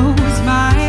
Close my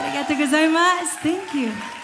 Arigato gozaimasu. Thank you.